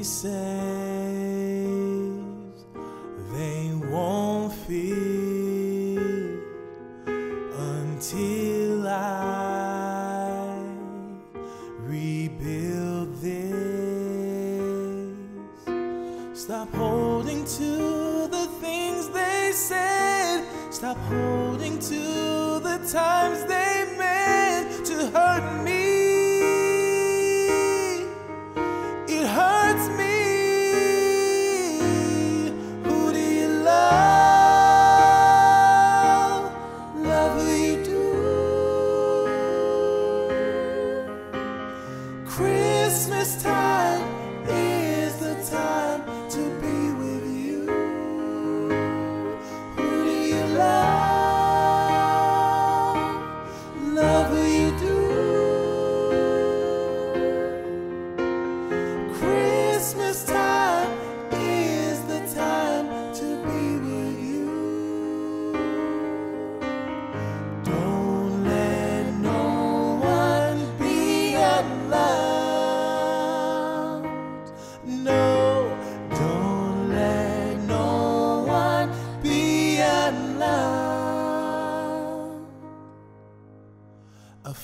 he saves, they won't fear until I rebuild this. Stop holding to the things they said. Stop holding to the times they Christmas time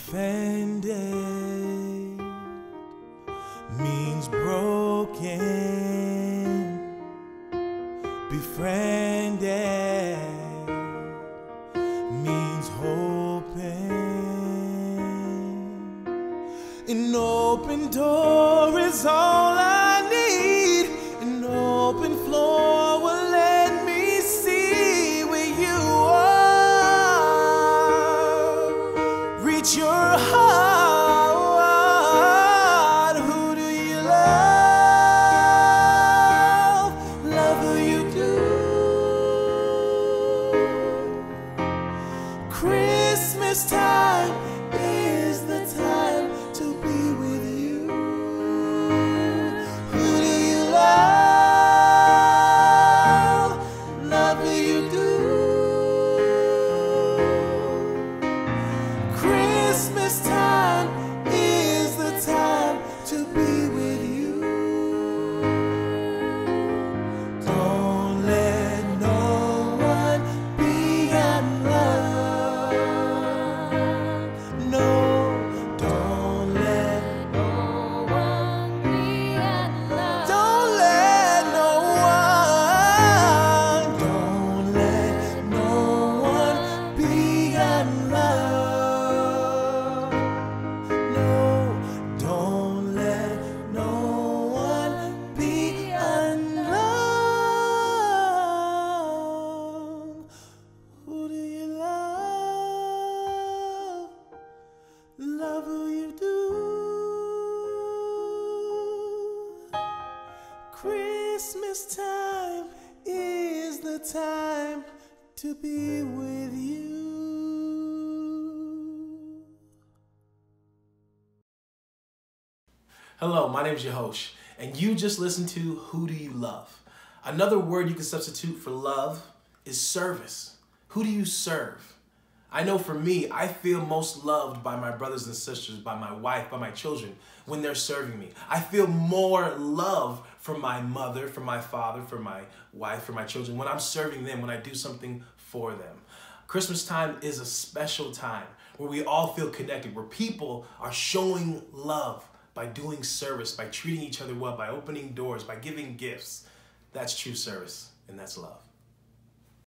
Offended means broken. Befriended means hoping. An open door is all I your heart. Christmas time is the time to be with you. Hello, my name is Yahosh, and you just listened to Who Do You Love? Another word you can substitute for love is service. Who do you serve? I know for me, I feel most loved by my brothers and sisters, by my wife, by my children when they're serving me. I feel more love from my mother, from my father, from my wife, from my children when I'm serving them, when I do something for them. Christmas time is a special time where we all feel connected, where people are showing love by doing service, by treating each other well, by opening doors, by giving gifts. That's true service, and that's love.